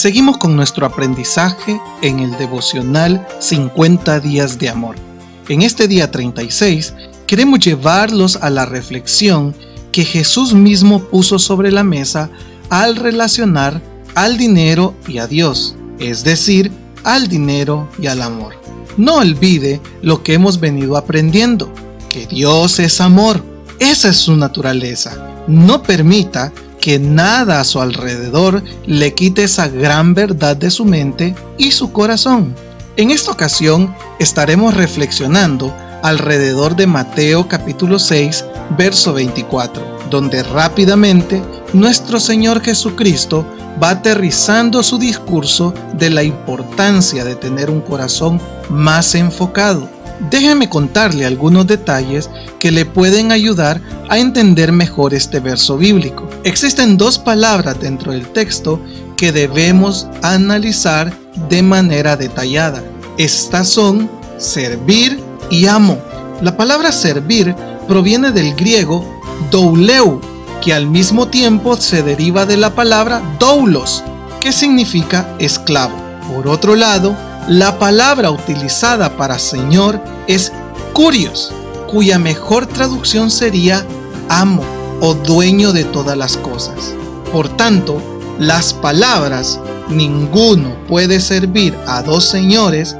Seguimos con nuestro aprendizaje en el devocional 50 días de amor. En este día 36 queremos llevarlos a la reflexión que Jesús mismo puso sobre la mesa al relacionar al dinero y a Dios, es decir, al dinero y al amor. No olvide lo que hemos venido aprendiendo, que Dios es amor. Esa es su naturaleza. No permita que nada a su alrededor le quite esa gran verdad de su mente y su corazón. En esta ocasión estaremos reflexionando alrededor de Mateo capítulo 6, verso 24, donde rápidamente nuestro Señor Jesucristo va aterrizando su discurso de la importancia de tener un corazón más enfocado Déjeme contarle algunos detalles que le pueden ayudar a entender mejor este verso bíblico. Existen dos palabras dentro del texto que debemos analizar de manera detallada. Estas son servir y amo. La palabra servir proviene del griego douleu, que al mismo tiempo se deriva de la palabra doulos, que significa esclavo. Por otro lado, la palabra utilizada para Señor es curios, cuya mejor traducción sería amo o dueño de todas las cosas. Por tanto, las palabras ninguno puede servir a dos señores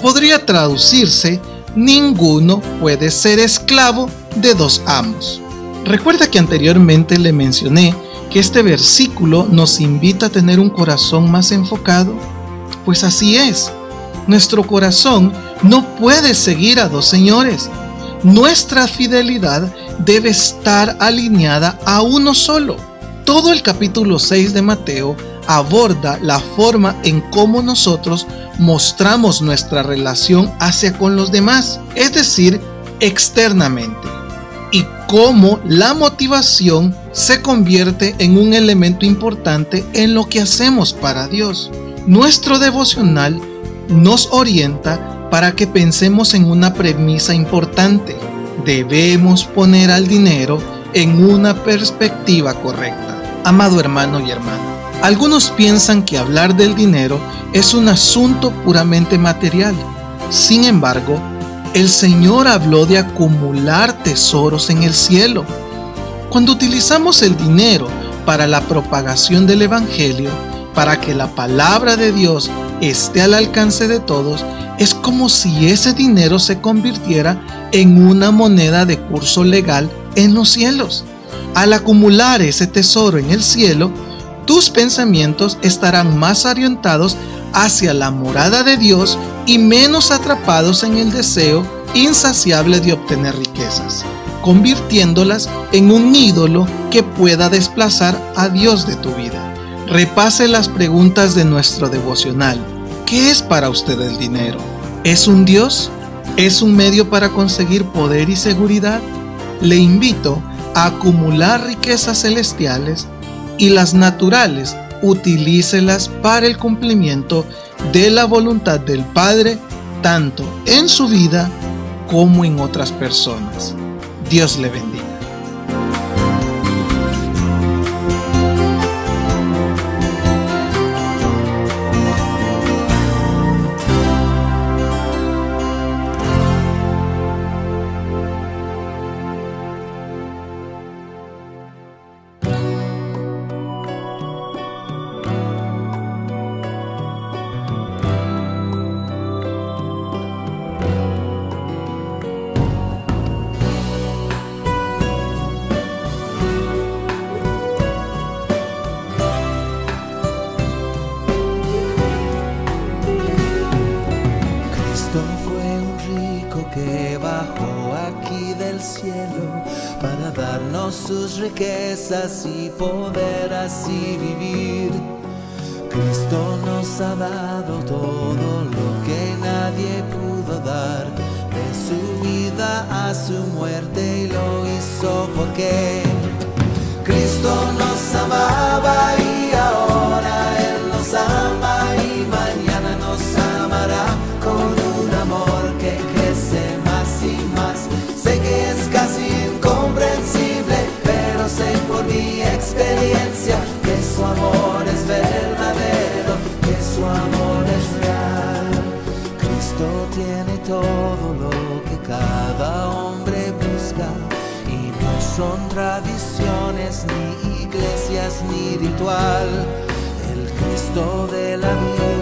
podría traducirse ninguno puede ser esclavo de dos amos. Recuerda que anteriormente le mencioné que este versículo nos invita a tener un corazón más enfocado. Pues así es, nuestro corazón no puede seguir a dos señores. Nuestra fidelidad debe estar alineada a uno solo. Todo el capítulo 6 de Mateo aborda la forma en cómo nosotros mostramos nuestra relación hacia con los demás, es decir, externamente, y cómo la motivación se convierte en un elemento importante en lo que hacemos para Dios. Nuestro devocional nos orienta para que pensemos en una premisa importante. Debemos poner al dinero en una perspectiva correcta. Amado hermano y hermana, algunos piensan que hablar del dinero es un asunto puramente material. Sin embargo, el Señor habló de acumular tesoros en el cielo. Cuando utilizamos el dinero para la propagación del Evangelio, para que la palabra de Dios esté al alcance de todos, es como si ese dinero se convirtiera en una moneda de curso legal en los cielos. Al acumular ese tesoro en el cielo, tus pensamientos estarán más orientados hacia la morada de Dios y menos atrapados en el deseo insaciable de obtener riquezas, convirtiéndolas en un ídolo que pueda desplazar a Dios de tu vida. Repase las preguntas de nuestro devocional. ¿Qué es para usted el dinero? ¿Es un Dios? ¿Es un medio para conseguir poder y seguridad? Le invito a acumular riquezas celestiales y las naturales utilícelas para el cumplimiento de la voluntad del Padre, tanto en su vida como en otras personas. Dios le bendiga. Sus riquezas y poder así vivir. Cristo nos ha dado todo lo que nadie pudo dar, de su vida a su muerte y lo hizo porque Cristo nos amaba tiene todo lo que cada hombre busca y no son tradiciones ni iglesias ni ritual. El Cristo de la vida